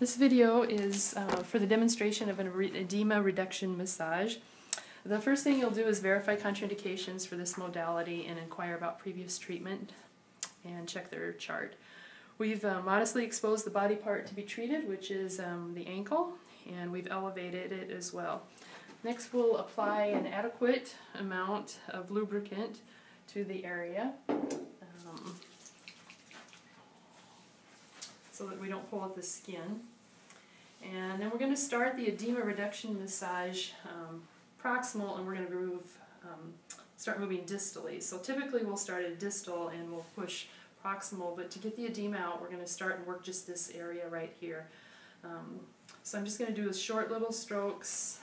This video is uh, for the demonstration of an edema reduction massage. The first thing you'll do is verify contraindications for this modality and inquire about previous treatment and check their chart. We've uh, modestly exposed the body part to be treated, which is um, the ankle, and we've elevated it as well. Next we'll apply an adequate amount of lubricant to the area. Um, so that we don't pull up the skin. And then we're going to start the edema reduction massage um, proximal and we're going to move, um, start moving distally. So typically we'll start at distal and we'll push proximal, but to get the edema out we're going to start and work just this area right here. Um, so I'm just going to do a short little strokes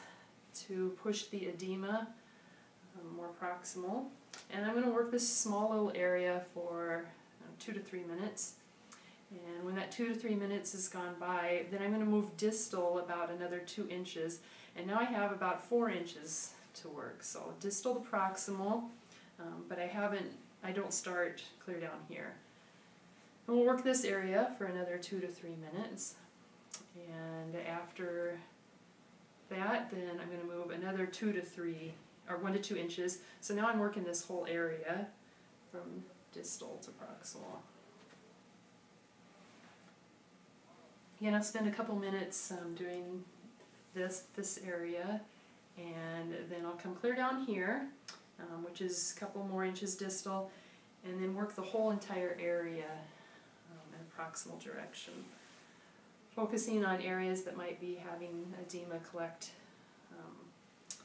to push the edema um, more proximal. And I'm going to work this small little area for uh, two to three minutes. And when that two to three minutes has gone by, then I'm going to move distal about another two inches. And now I have about four inches to work. So distal to proximal, um, but I haven't, I don't start clear down here. And we'll work this area for another two to three minutes. And after that, then I'm going to move another two to three, or one to two inches. So now I'm working this whole area from distal to proximal. Again, I'll spend a couple minutes um, doing this, this area, and then I'll come clear down here, um, which is a couple more inches distal, and then work the whole entire area um, in a proximal direction. Focusing on areas that might be having edema collect um,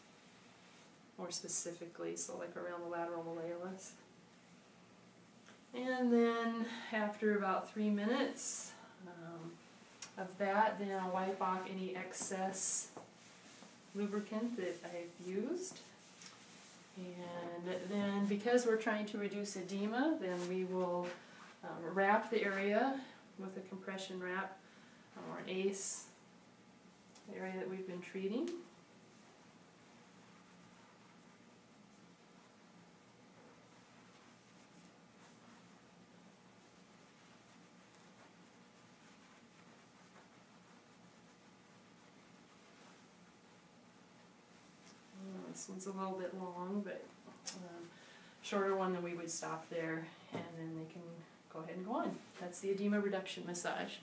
more specifically, so like around the lateral malleolus. And then after about three minutes, um, of that. Then I'll wipe off any excess lubricant that I've used. And then because we're trying to reduce edema, then we will um, wrap the area with a compression wrap or an ACE, the area that we've been treating. This one's a little bit long, but um, shorter one, then we would stop there and then they can go ahead and go on. That's the edema reduction massage.